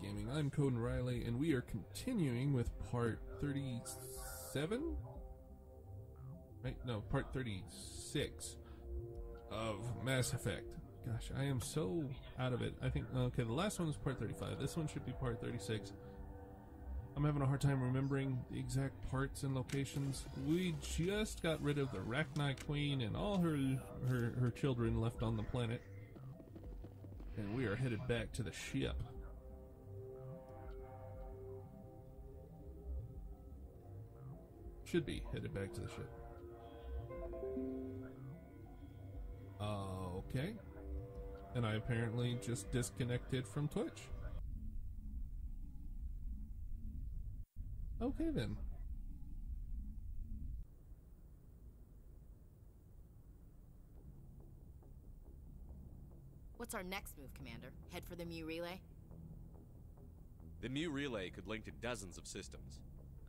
Gaming. I'm Koden Riley, and we are continuing with part 37? Right? No, part 36 of Mass Effect. Gosh, I am so out of it. I think, okay, the last one was part 35. This one should be part 36. I'm having a hard time remembering the exact parts and locations. We just got rid of the Rachni Queen and all her, her, her children left on the planet. And we are headed back to the ship. Should be headed back to the ship. Uh, okay. And I apparently just disconnected from Twitch. Okay then. What's our next move, Commander? Head for the Mu Relay? The Mu Relay could link to dozens of systems.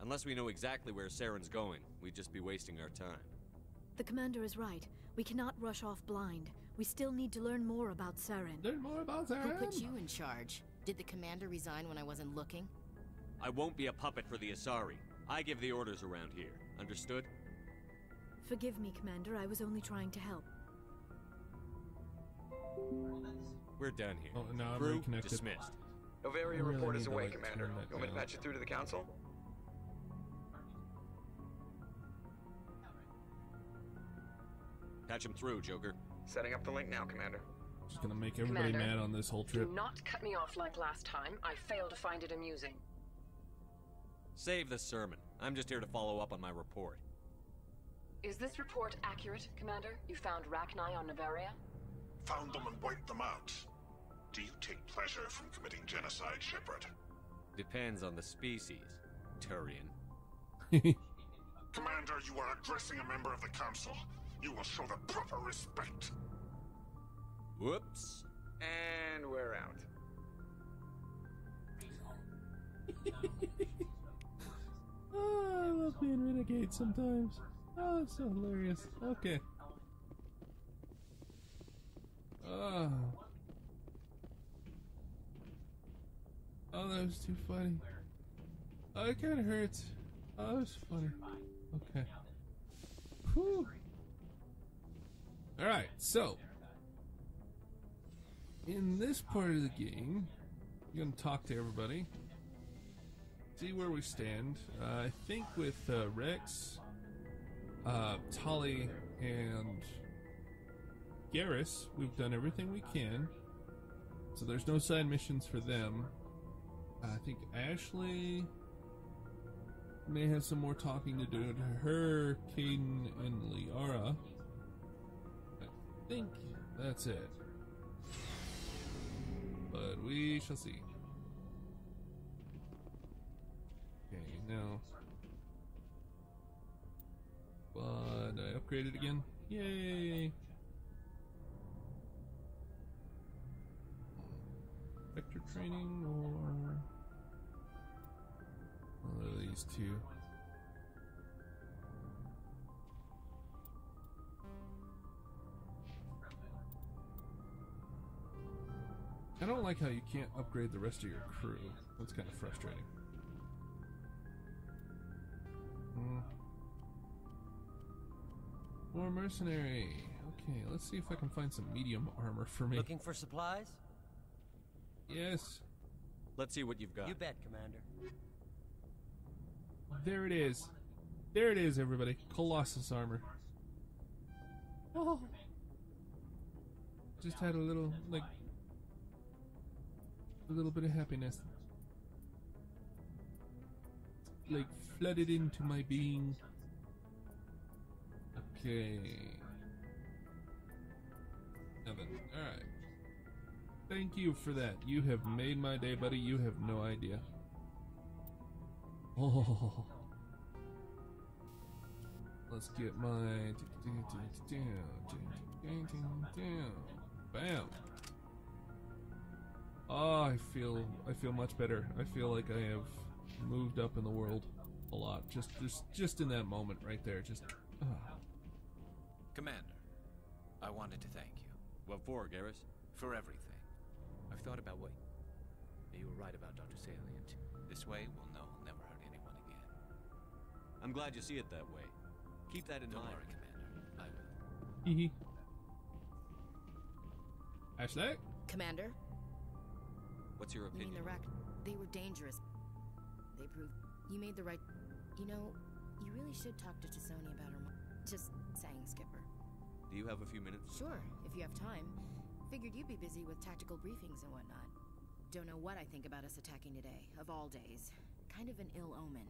Unless we know exactly where Saren's going, we'd just be wasting our time. The commander is right. We cannot rush off blind. We still need to learn more about Saren. Learn more about Who put you in charge? Did the commander resign when I wasn't looking? I won't be a puppet for the Asari. I give the orders around here. Understood? Forgive me, Commander. I was only trying to help. We're done here. Oh, now I'm Crew dismissed. Noveria really report is to, away, like, Commander. turn You want me to patch you through to the Council? Patch him through, Joker. Setting up the link now, Commander. Just gonna make everybody Commander, mad on this whole trip. Do not cut me off like last time. I fail to find it amusing. Save the sermon. I'm just here to follow up on my report. Is this report accurate, Commander? You found Rachni on Noveria? Found them and wiped them out. Do you take pleasure from committing genocide, Shepard? Depends on the species, Turian. Commander, you are addressing a member of the Council. You will show the proper respect. Whoops. And we're out. oh, I love being renegade sometimes. Oh, it's so hilarious. Okay. Oh. Oh, that was too funny. Oh, it kind of hurts. Oh, that was funny. Okay. Whew. Alright, so. In this part of the game, you're going to talk to everybody see where we stand. Uh, I think with uh, Wrex, uh, and Garrus, we've done everything we can. So there's no side missions for them. I think Ashley may have some more talking to do to her, Kaidan, and Liara. Think that's it. But we shall see. Okay, now. But I upgraded again. Yay! Vector training or. One of these two. I don't like how you can't upgrade the rest of your crew. That's kind of frustrating. Hmm. More mercenary. Okay, let's see if I can find some medium armor for me. Looking for supplies? Yes, Let's see what you've got. You bet, Commander. there it is. There it is, everybody. Colossus armor. Oh. Just had a little, like, a little bit of happiness. Like, flooded into my being. Okay. Evan, alright. Thank you for that. You have made my day, buddy. You have no idea. Oh. Let's get my. Bam. Oh, I feel I feel much better. I feel like I have moved up in the world a lot. Just just just in that moment right there. Just ah. Commander, I wanted to thank you What for, Garrus? for everything. I've thought about what You were right about Dr. Saleon. This way, we'll know he'll never hurt anyone again. I'm glad you see it that way. Keep that in Don't mind. worry, Commander. I will. Hee hee. Ashley? Commander, What's your you mean opinion? the wreck? They were dangerous. They proved you made the right. You know, you really should talk to T'Soni about her. Just saying, Skipper. Do you have a few minutes? Sure, if you have time. Figured you'd be busy with tactical briefings and whatnot. Don't know what I think about us attacking today, of all days. Kind of an ill omen.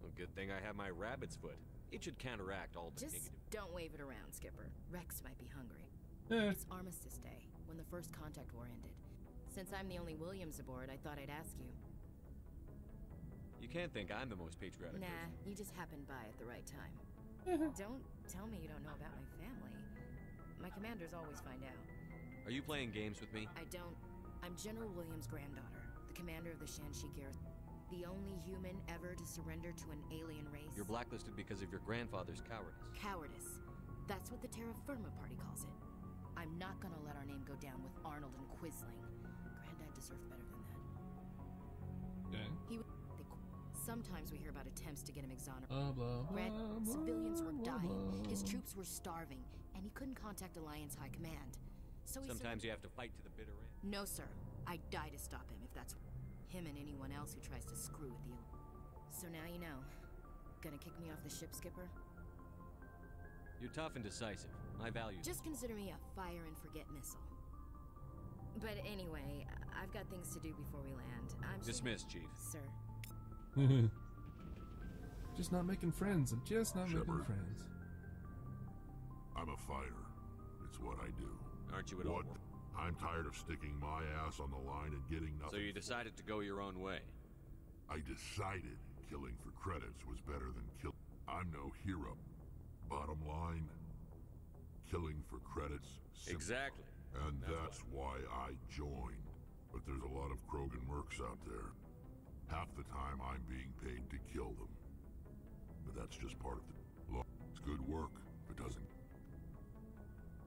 Well, good thing I have my rabbit's foot. It should counteract all the Just negative. don't wave it around, Skipper. Wrex might be hungry. Eh. It's Armistice Day, when the first contact war ended. Since I'm the only Williams aboard, I thought I'd ask you. You can't think I'm the most patriotic Nah, person. you just happened by at the right time. Mm-hmm. don't tell me you don't know about my family. My commanders always find out. Are you playing games with me? I don't. I'm General Williams' granddaughter, the commander of the Shanxi Garrison. The only human ever to surrender to an alien race. You're blacklisted because of your grandfather's cowardice. Cowardice. That's what the Terra Firma Party calls it. I'm not gonna let our name go down with Arnold and Quisling. Granddad deserved better than that. Okay. He. w- They, sometimes we hear about attempts to get him exonerated. Blah, blah, blah, Grand blah, civilians were blah, dying. His troops were starving, and he couldn't contact Alliance High Command. So he Sometimes you have to fight to the bitter end. No, sir. I'd die to stop him if that's him and anyone else who tries to screw with you. So now you know. Gonna kick me off the ship, Skipper? You're tough and decisive. I value Just consider me a fire and forget missile. But anyway, I- I've got things to do before we land. I'm that. sure- Dismissed, Chief. Sir. just not making friends. I'm just not making friends. I'm a fighter. It's what I do. Aren't you at all? I'm tired of sticking my ass on the line and getting nothing. So you decided to go your own way. I decided killing for credits was better than killing. I'm no hero. Bottom line, killing for credits. simple. Exactly. And That's that's why I joined. But there's a lot of Krogan mercs out there. Half the time I'm being paid to kill them. But that's just part of the law. It's good work. If it doesn't.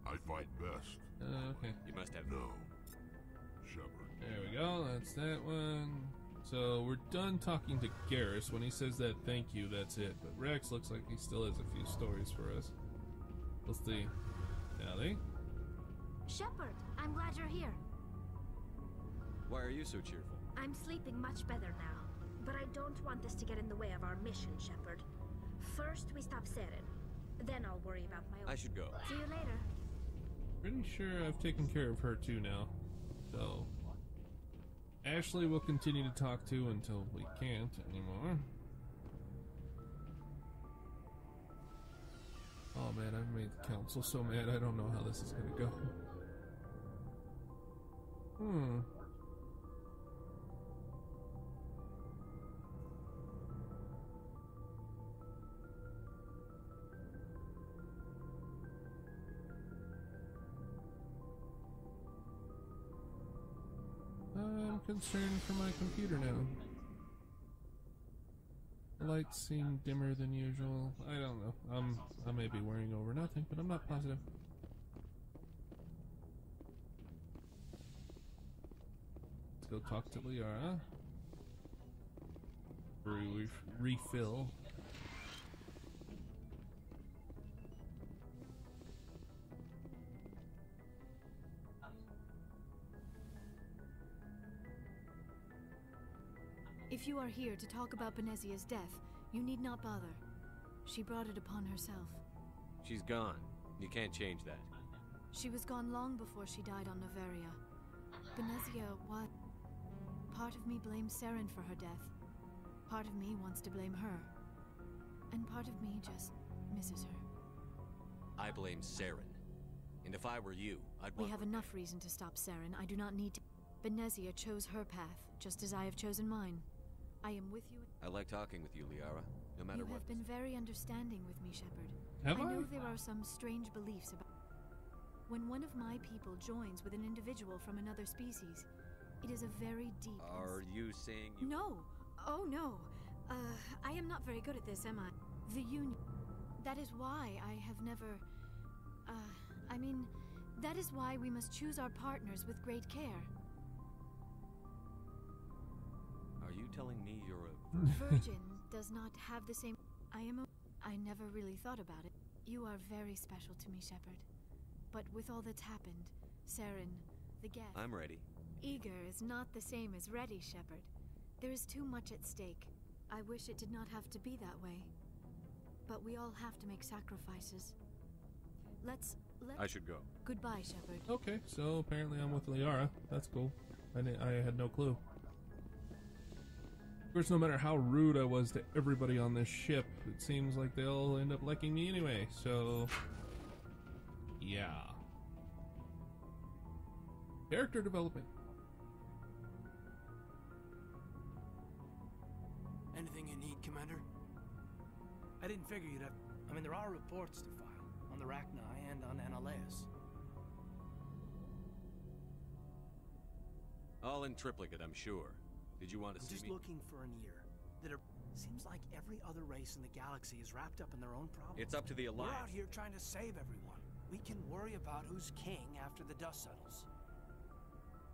I fight best. Uh, okay. You must have. No. Shepard. There we go. That's that one. So we're done talking to Garrus. When he says that thank you, that's it. But Wrex looks like he still has a few stories for us. Let's see. Allie? Shepard, I'm glad you're here. Why are you so cheerful? I'm sleeping much better now. But I don't want this to get in the way of our mission, Shepard. First, we stop Saren. Then I'll worry about my own. I should go. See you later. Pretty sure I've taken care of her too now. So. Ashley will continue to talk to until we can't anymore. Oh man, I've made the council so mad I don't know how this is gonna go. Hmm. I'm concerned for my computer now. Lights seem dimmer than usual. I don't know. I'm I may be worrying over nothing, but I'm not positive. Let's go talk to Liara. Re- refill. If you are here to talk about Benezia's death, you need not bother. She brought it upon herself. She's gone. You can't change that. She was gone long before she died on Noveria. Benezia, what? Part of me blames Saren for her death. Part of me wants to blame her. And part of me just misses her. I blame Saren. And if I were you, I'd We have enough reason to stop Saren. I do not need to. Benezia chose her path, just as I have chosen mine. I am with you. I like talking with you, Liara. No matter you what. You have been very understanding with me, Shepard. Have I know there are some strange beliefs about. When one of my people joins with an individual from another species, it is a very deep. Are you saying you. No. Oh, no. Uh, I am not very good at this, am I? The Union. That is why I have never. Uh, I mean, That is why we must choose our partners with great care. Are you telling me you're a. Virgin does not have the same. I am a. I never really thought about it. You are very special to me, Shepard. But with all that's happened, Saren, the geth. I'm ready. Eager is not the same as ready, Shepard. There is too much at stake. I wish it did not have to be that way. But we all have to make sacrifices. Let's. Let. I should go. Goodbye, Shepard. Okay, so apparently I'm with Liara. That's cool. I, I had no clue. Of course, no matter how rude I was to everybody on this ship, it seems like they'll end up liking me anyway, so. Yeah. Character development. Anything you need, Commander? I didn't figure you'd have. I mean, there are reports to file on the Rachni and on Anoleis. All in triplicate, I'm sure. Did you want to I'm see just me? looking for an ear. That are. Seems like every other race in the galaxy is wrapped up in their own problems. It's up to the Alliance. We're out here trying to save everyone. We can worry about who's king after the dust settles.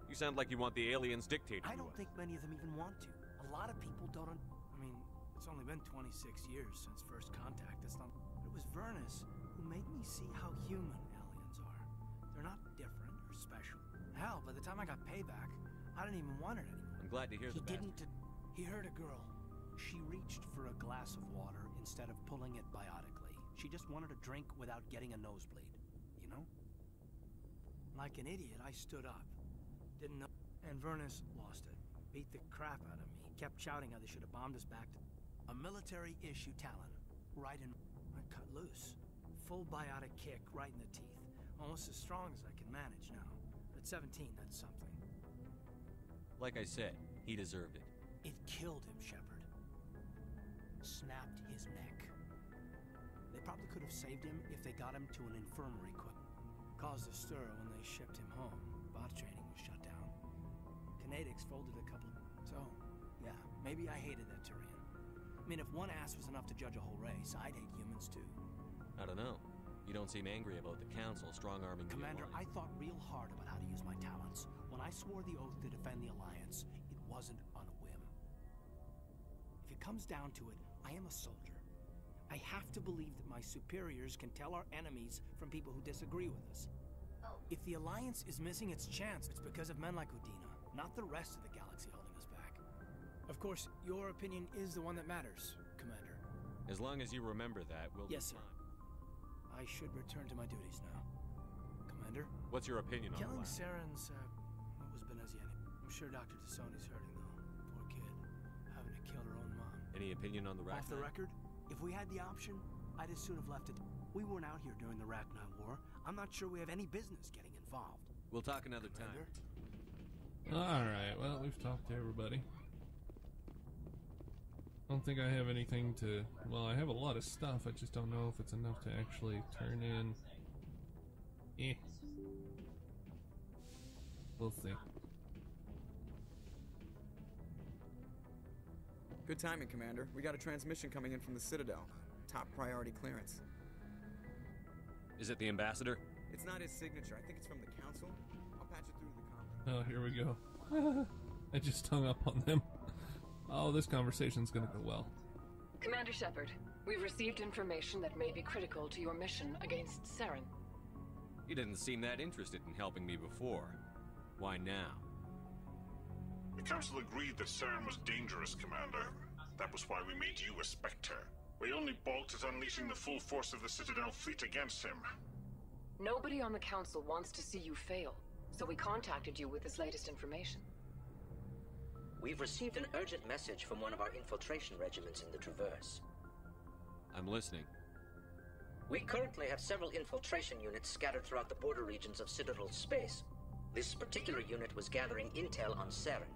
You sound like you want the aliens dictated I don't think many of them even want to. A lot of people don't. Un- I mean, it's only been 26 years since first contact. That's not. But it was Vyrnnus who made me see how human aliens are. They're not different or special. Hell, by the time I got payback, I didn't even want it anymore. I'm glad to hear He didn't. He heard a girl. She reached for a glass of water instead of pulling it biotically. She just wanted a drink without getting a nosebleed. You know? Like an idiot, I stood up. Didn't know. And Vyrnnus lost it. Beat the crap out of me. Kept shouting how they should have bombed us back to a military issue Talon. Right in. I cut loose. Full biotic kick right in the teeth. Almost as strong as I can manage now. At 17, that's something. Like I said, he deserved it. It killed him, Shepard. Snapped his neck. They probably could have saved him if they got him to an infirmary quick. Caused a stir when they shipped him home. Bot training was shut down. Conatix folded a couple. So, yeah, maybe I hated that Turian. I mean, if one ass was enough to judge a whole race, I'd hate humans too. I don't know. You don't seem angry about the Council strong arming Commander, I thought real hard about how to use my talents. When I swore the oath to defend the Alliance, it wasn't on a whim. If it comes down to it, I am a soldier. I have to believe that my superiors can tell our enemies from people who disagree with us. If the Alliance is missing its chance, it's because of men like Udina, not the rest of the galaxy holding us back. Of course, your opinion is the one that matters, Commander. As long as you remember that, we'll Yes, be sir. fine. I should return to my duties now. Commander? What's your opinion on Killing the? Saren's, uh, what was Beneziani? I'm sure Dr. T'Soni's hurting, though. Poor kid. Having to kill her own mom. Any opinion on the Off the record, if we had the option, I'd as soon have left it. We weren't out here during the Rachni War. I'm not sure we have any business getting involved. We'll talk another Commander? time. Alright, well, we've talked to everybody. I don't think I have anything to. Well, I have a lot of stuff, I just don't know if it's enough to actually turn in. Eh. We'll see. Good timing, Commander. We got a transmission coming in from the Citadel. Top priority clearance. Is it the ambassador? It's not his signature. I think it's from the Council. I'll patch it through to the conference. Oh, here we go. I just hung up on them. Oh, this conversation's gonna go well. Commander Shepard, we've received information that may be critical to your mission against Saren. You didn't seem that interested in helping me before. Why now? The Council agreed that Saren was dangerous, Commander. That was why we made you a Spectre. We only balked at unleashing the full force of the Citadel fleet against him. Nobody on the Council wants to see you fail, so we contacted you with this latest information. We've received an urgent message from one of our infiltration regiments in the Traverse. I'm listening. We currently have several infiltration units scattered throughout the border regions of Citadel space. This particular unit was gathering intel on Saren.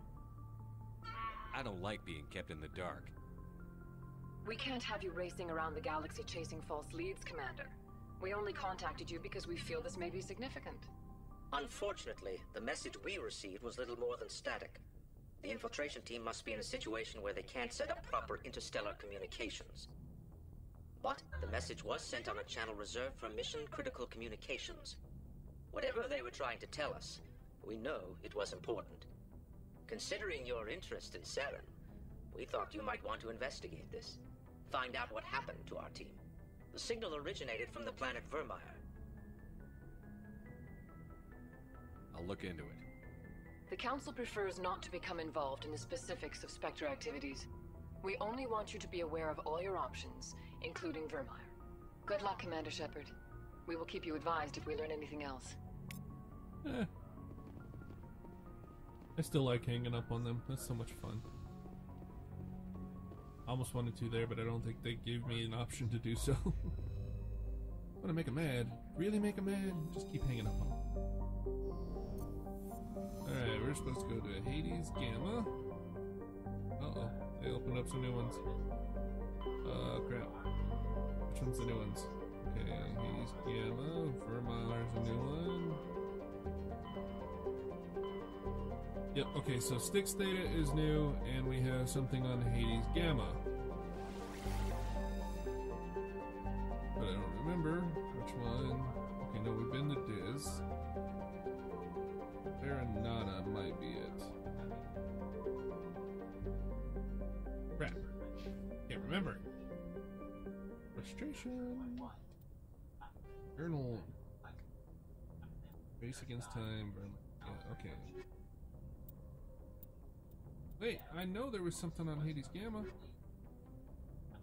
I don't like being kept in the dark. We can't have you racing around the galaxy chasing false leads, Commander. We only contacted you because we feel this may be significant. Unfortunately, the message we received was little more than static. The infiltration team must be in a situation where they can't set up proper interstellar communications. But the message was sent on a channel reserved for mission critical communications. Whatever they were trying to tell us, we know it was important. Considering your interest in Saren, we thought you might want to investigate this. Find out what happened to our team. The signal originated from the planet Virmire. I'll look into it. The Council prefers not to become involved in the specifics of Spectre activities. We only want you to be aware of all your options, including Virmire. Good luck, Commander Shepard. We will keep you advised if we learn anything else. Eh. I still like hanging up on them. That's so much fun. Almost wanted to there, but I don't think they gave me an option to do so. i Want to make them mad? Really make them mad? Just keep hanging up on them. Alright, we're supposed to go to Hades Gamma. Uh oh, they opened up some new ones. Uh, crap. Which one's the new ones? Okay, Hades Gamma. Virmire's a new one. Yep, okay, so Styx Theta is new, and we have something on Hades Gamma. There was something on Hades Gamma.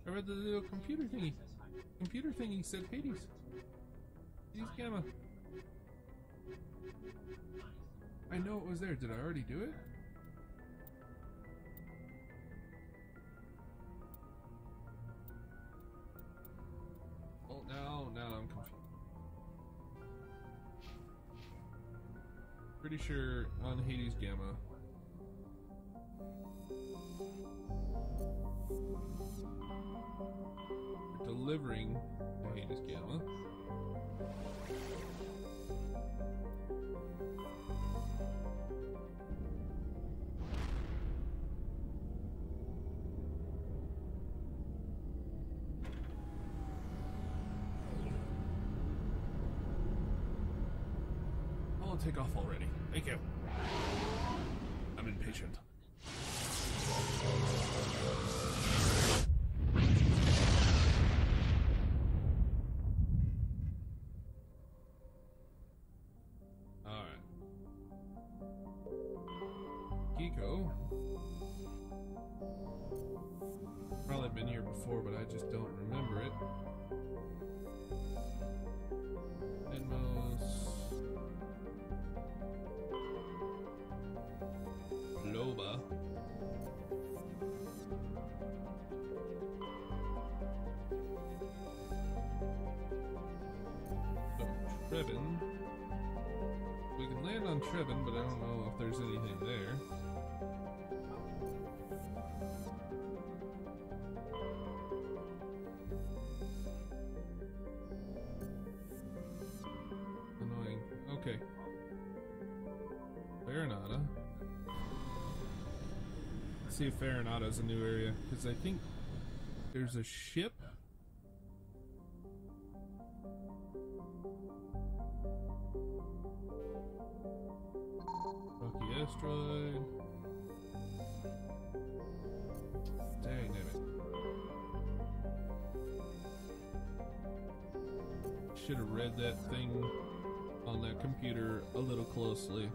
I read the little computer thingy. Computer thingy said Hades. Hades Gamma. I know it was there. Did I already do it? Oh, now, now I'm confused. Pretty sure on Hades Gamma. Delivering Hades Gamma. I'll take off already. Thank you. I'm impatient. Been here before, but I just don't remember it. Edmos. Loba. Trevin. We can land on Trevin, but I don't know if there's anything there. See if Farinata is a new area, because I think there's a ship. Rocky asteroid. Dang it. Should have read that thing on that computer a little closely.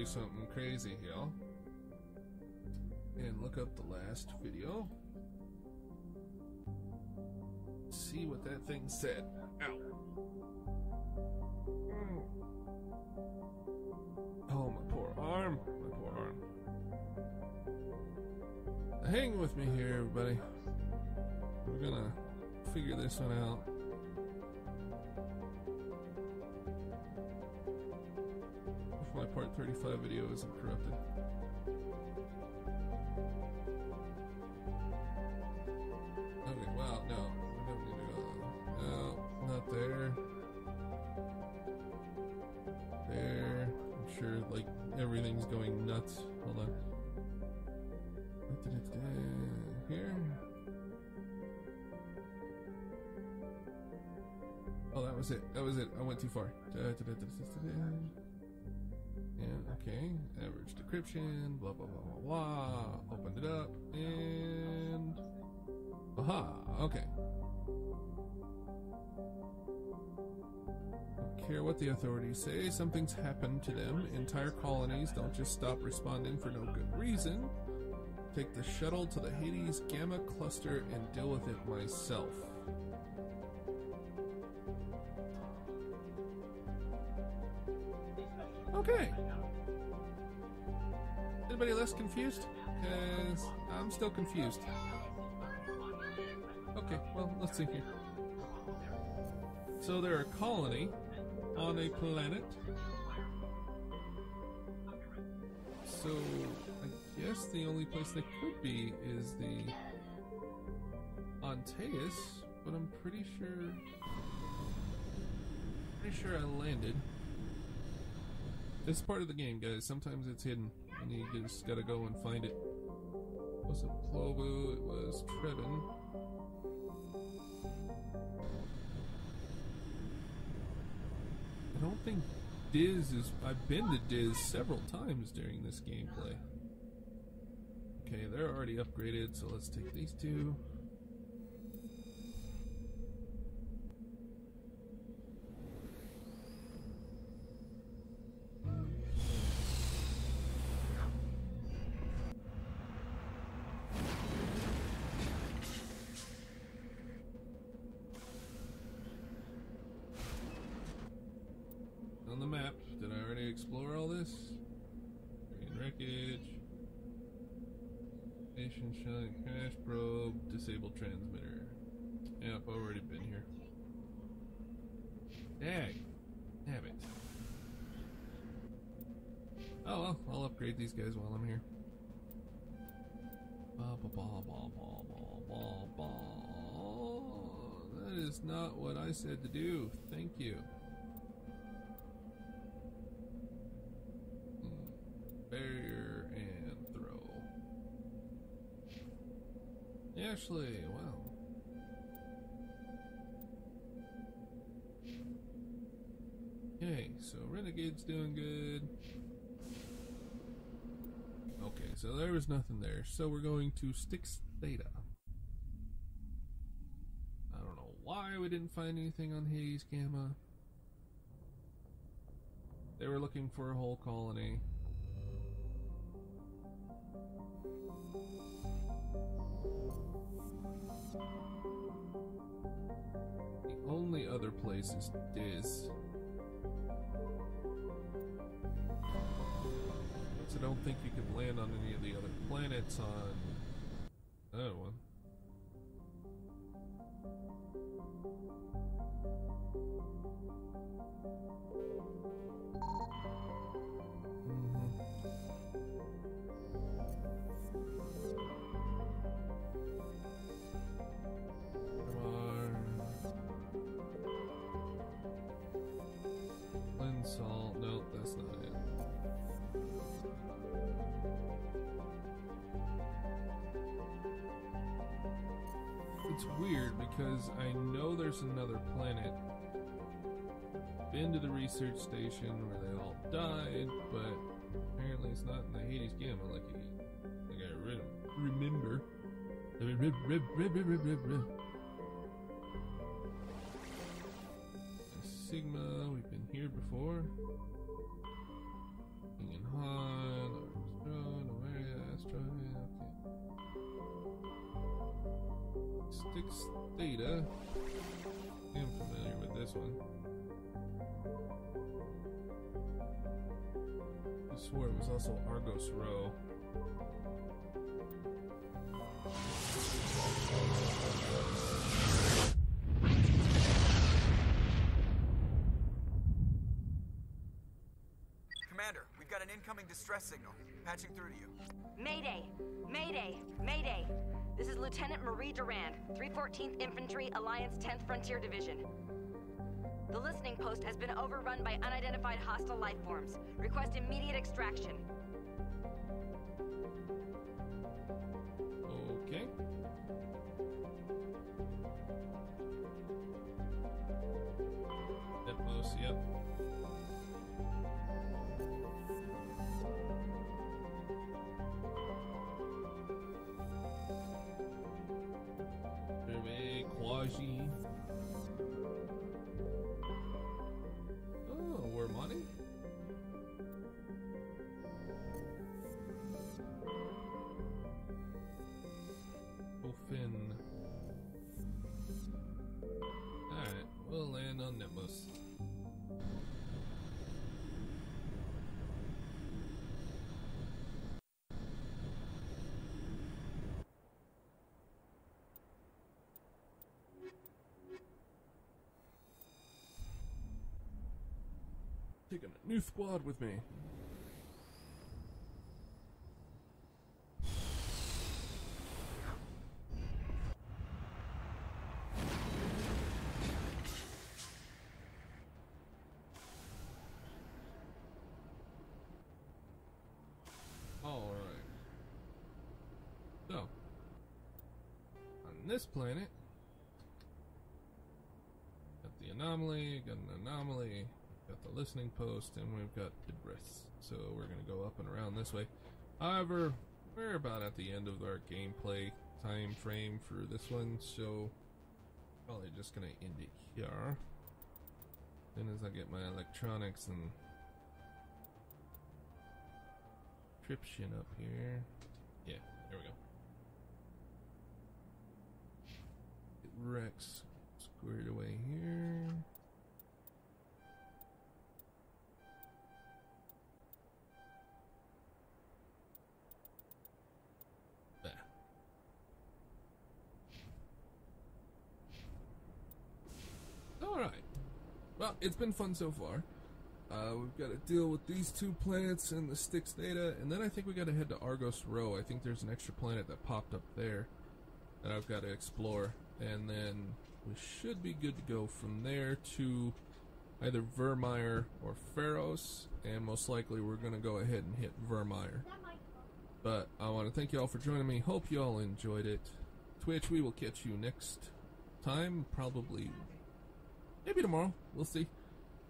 Do something crazy here. And look up the last video. See what that thing said. Ow. Mm. Oh, my poor arm. My poor arm. Hang with me here, everybody. We're gonna figure this one out. 35 video isn't corrupted. Okay, well, no. No, not there. There. I'm sure, like, everything's going nuts. Hold on. Here. Oh, that was it. That was it. I went too far. Da, da, da, Yeah, okay. Average decryption, blah, blah, blah, blah, blah. Opened it up, and. Aha, okay. Don't care what the authorities say, something's happened to them. Entire colonies don't just stop responding for no good reason. Take the shuttle to the Hades Gamma cluster and deal with it myself. Okay. Anybody less confused? Because I'm still confused. Okay, well, let's see here. So they're a colony on a planet. So I guess the only place they could be is the Antaeus, but I'm pretty sure pretty sure I landed. It's part of the game, guys. Sometimes it's hidden, and you just gotta go and find it. It wasn't Plobu, it was Trevin. I don't think Dis is. I've been to Dis several times during this gameplay. Okay, they're already upgraded, so let's take these two. I'll upgrade these guys while I'm here. That is not what I said to do. Thank you. Hmm. Barrier and throw. Ashley, wow. Okay, so Renegade's doing good. So there was nothing there. So we're going to Styx Theta. I don't know why we didn't find anything on Hades Gamma. They were looking for a whole colony. The only other place is Dis. So I don't think you can land on any of the other planets on that one. Because I know there's another planet. Been to the research station where they all died, but apparently it's not in the Hades Gamma like, you, like I re- remember. Sigma, we've been here before. King and Han, Astro, okay. Styx Theta. I'm familiar with this one. I swore it was also Argos Rho. Commander, we've got an incoming distress signal. Patching through to you. Mayday! Mayday! Mayday! This is Lieutenant Marie Durand, 314th Infantry, Alliance 10th Frontier Division. The listening post has been overrun by unidentified hostile life forms. Request immediate extraction. Taking a new squad with me. Listening post, and we've got debris. So we're gonna go up and around this way. However, we're about at the end of our gameplay time frame for this one, so probably just gonna end it here. Soon as I get my electronics and encryption up here. Yeah, there we go. Wrex squared away here. It's been fun so far. Uh, we've got to deal with these two planets and the Styx Theta, and then I think we got to head to Argos Rho. I think there's an extra planet that popped up there that I've got to explore, and then we should be good to go from there to either Virmire or Pharos, and most likely we're going to go ahead and hit Virmire. But I want to thank you all for joining me. Hope you all enjoyed it. Twitch, we will catch you next time, probably maybe tomorrow. We'll see.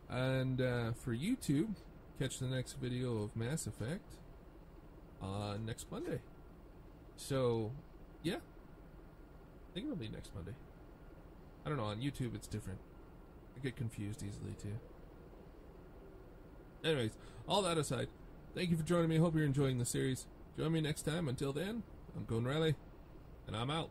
And uh, for YouTube, catch the next video of Mass Effect uh, next Monday. So, yeah. I think it'll be next Monday. I don't know, on YouTube it's different. I get confused easily too. Anyways, all that aside, thank you for joining me. Hope you're enjoying the series. Join me next time. Until then, I'm Koden Riley, and I'm out.